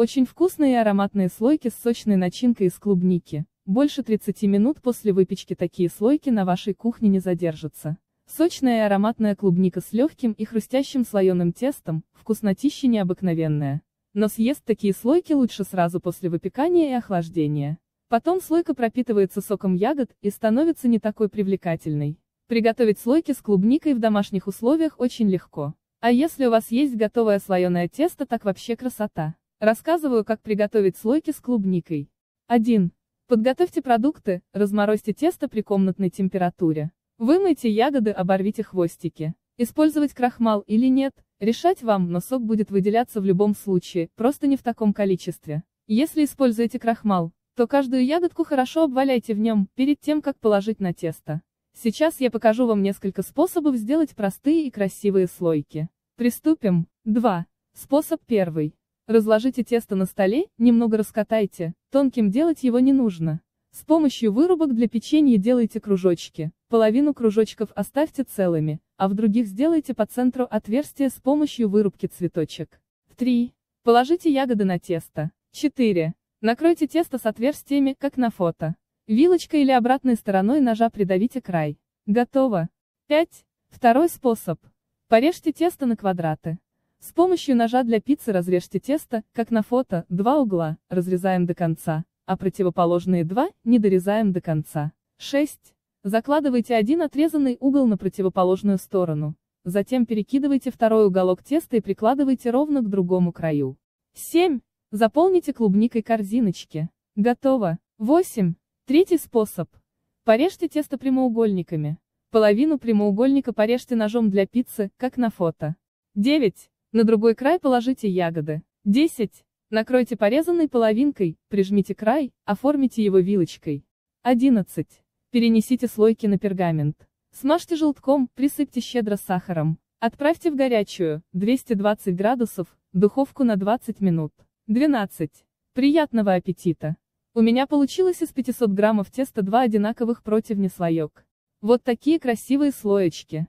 Очень вкусные и ароматные слойки с сочной начинкой из клубники. Больше 30 минут после выпечки такие слойки на вашей кухне не задержатся. Сочная и ароматная клубника с легким и хрустящим слоеным тестом, вкуснотища необыкновенная. Но съест такие слойки лучше сразу после выпекания и охлаждения. Потом слойка пропитывается соком ягод и становится не такой привлекательной. Приготовить слойки с клубникой в домашних условиях очень легко. А если у вас есть готовое слоеное тесто, так вообще красота. Рассказываю, как приготовить слойки с клубникой. 1. Подготовьте продукты, разморозьте тесто при комнатной температуре. Вымойте ягоды, оборвите хвостики. Использовать крахмал или нет, решать вам, но сок будет выделяться в любом случае, просто не в таком количестве. Если используете крахмал, то каждую ягодку хорошо обваляйте в нем, перед тем, как положить на тесто. Сейчас я покажу вам несколько способов сделать простые и красивые слойки. Приступим. 2. Способ первый. Разложите тесто на столе, немного раскатайте, тонким делать его не нужно. С помощью вырубок для печенья делайте кружочки, половину кружочков оставьте целыми, а в других сделайте по центру отверстие с помощью вырубки цветочек. 3. Положите ягоды на тесто. 4. Накройте тесто с отверстиями, как на фото. Вилочкой или обратной стороной ножа придавите край. Готово. 5. Второй способ. Порежьте тесто на квадраты. С помощью ножа для пиццы разрежьте тесто, как на фото, два угла, разрезаем до конца, а противоположные два, не дорезаем до конца. 6. Закладывайте один отрезанный угол на противоположную сторону. Затем перекидывайте второй уголок теста и прикладывайте ровно к другому краю. 7. Заполните клубникой корзиночки. Готово. 8. Третий способ. Порежьте тесто прямоугольниками. Половину прямоугольника порежьте ножом для пиццы, как на фото. 9. На другой край положите ягоды. 10. Накройте порезанной половинкой, прижмите край, оформите его вилочкой. 11. Перенесите слойки на пергамент. Смажьте желтком, присыпьте щедро сахаром. Отправьте в горячую, 220 градусов, духовку на 20 минут. 12. Приятного аппетита! У меня получилось из 500 граммов теста два одинаковых противня слоек. Вот такие красивые слоечки.